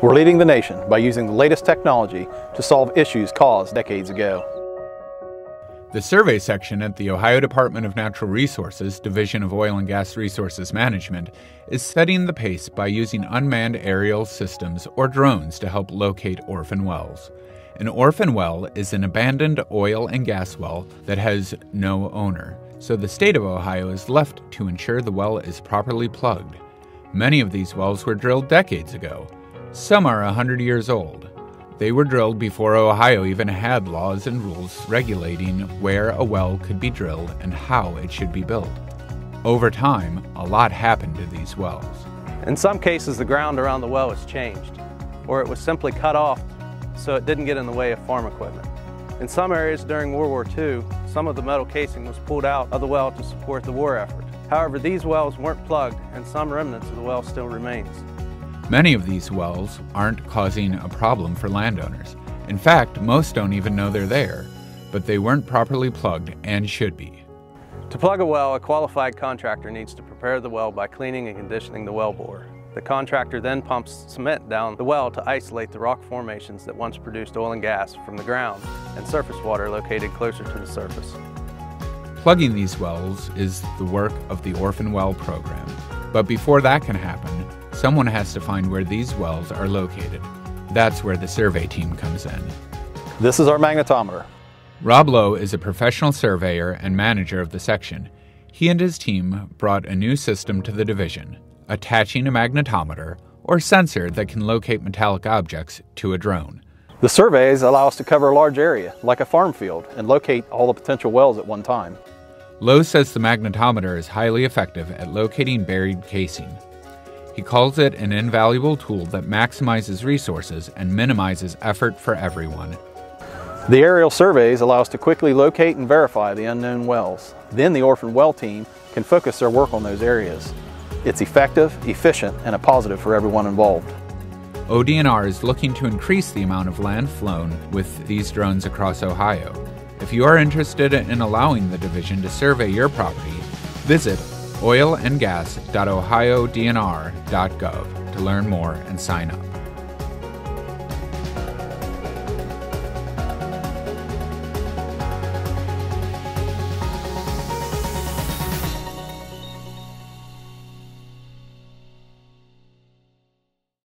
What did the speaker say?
We're leading the nation by using the latest technology to solve issues caused decades ago. The survey section at the Ohio Department of Natural Resources, Division of Oil and Gas Resources Management, is setting the pace by using unmanned aerial systems or drones to help locate orphan wells. An orphan well is an abandoned oil and gas well that has no owner, so the state of Ohio is left to ensure the well is properly plugged. Many of these wells were drilled decades ago. Some are 100 years old. They were drilled before Ohio even had laws and rules regulating where a well could be drilled and how it should be built. Over time, a lot happened to these wells. In some cases, the ground around the well was changed, or it was simply cut off so it didn't get in the way of farm equipment. In some areas during World War II, some of the metal casing was pulled out of the well to support the war effort. However, these wells weren't plugged and some remnants of the well still remains. Many of these wells aren't causing a problem for landowners. In fact, most don't even know they're there, but they weren't properly plugged and should be. To plug a well, a qualified contractor needs to prepare the well by cleaning and conditioning the well bore. The contractor then pumps cement down the well to isolate the rock formations that once produced oil and gas from the ground and surface water located closer to the surface. Plugging these wells is the work of the Orphan Well program. But before that can happen, someone has to find where these wells are located. That's where the survey team comes in. This is our magnetometer. Rob Lowe is a professional surveyor and manager of the section. He and his team brought a new system to the division, attaching a magnetometer or sensor that can locate metallic objects to a drone. The surveys allow us to cover a large area, like a farm field, and locate all the potential wells at one time. Lowe says the magnetometer is highly effective at locating buried casing. He calls it an invaluable tool that maximizes resources and minimizes effort for everyone. The aerial surveys allow us to quickly locate and verify the unknown wells. Then the orphan well team can focus their work on those areas. It's effective, efficient, and a positive for everyone involved. ODNR is looking to increase the amount of land flown with these drones across Ohio. If you are interested in allowing the division to survey your property, visit oilandgas.ohiodnr.gov to learn more and sign up.